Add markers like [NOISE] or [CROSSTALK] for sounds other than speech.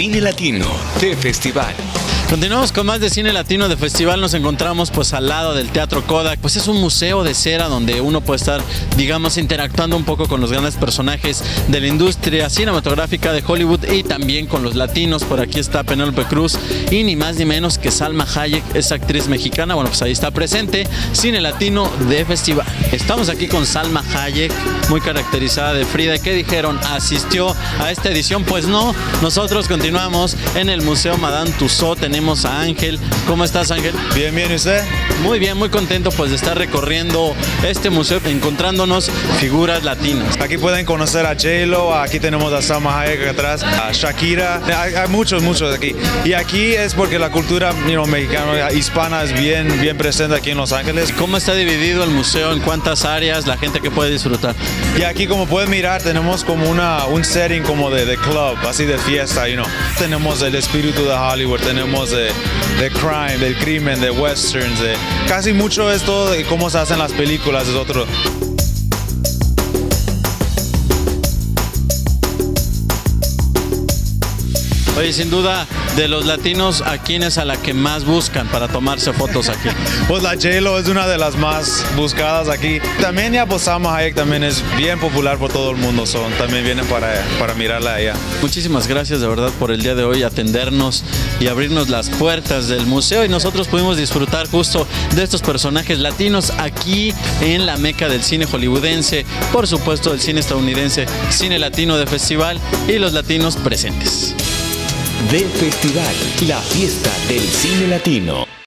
cine latino de festival. Continuamos con más de cine latino de festival. Nos encontramos pues al lado del Teatro Kodak. Pues es un museo de cera donde uno puede estar, digamos, interactuando un poco con los grandes personajes de la industria cinematográfica de Hollywood y también con los latinos. Por aquí está Penélope Cruz y ni más ni menos que Salma Hayek, esa actriz mexicana. Bueno, pues ahí está presente. Cine latino de festival. Estamos aquí con Salma Hayek, muy caracterizada de Frida. ¿Qué dijeron? ¿Asistió a esta edición? Pues no. Nosotros continuamos en el Museo Madame Tussauds. Tenemos a Ángel. ¿Cómo estás, Ángel? Bien, bien, ¿y usted? Muy bien, muy contento pues de estar recorriendo este museo, encontrándonos figuras latinas. Aquí pueden conocer a J-Lo, aquí tenemos a Salma Hayek atrás, a Shakira, hay, muchos, muchos aquí. Y aquí es porque la cultura you mexicana, hispana es bien, bien presente aquí en Los Ángeles. ¿Cómo está dividido el museo? ¿En cuántas áreas la gente que puede disfrutar? Y aquí como pueden mirar tenemos como una, un setting como de, de club, así de fiesta, you know. Tenemos el espíritu de Hollywood, tenemos de, crime, del crimen, de westerns, de casi mucho esto de cómo se hacen las películas es otro. Oye, sin duda, de los latinos, ¿a quién es a la que más buscan para tomarse fotos aquí? [LAUGHS] Pues la J-Lo es una de las más buscadas aquí. También ya pues Salma Hayek también es bien popular por todo el mundo, son también vienen para, para mirarla allá. Muchísimas gracias de verdad por el día de hoy atendernos y abrirnos las puertas del museo y nosotros pudimos disfrutar justo de estos personajes latinos aquí en la meca del cine hollywoodense, por supuesto del cine estadounidense, cine latino de festival y los latinos presentes de Festival, la fiesta del cine latino.